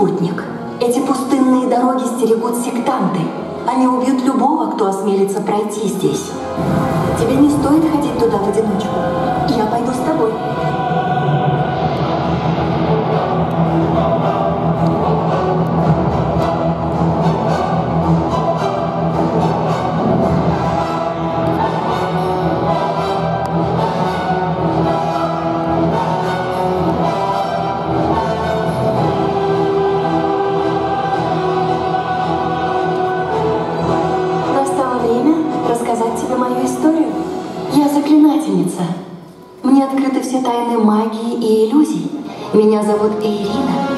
спутник. Эти пустынные дороги стерегут сектанты. Они убьют любого, кто осмелится пройти здесь. Тебе не стоит ходить туда в одиночку. Я заклинательница. Мне открыты все тайны магии и иллюзий. Меня зовут Ирина.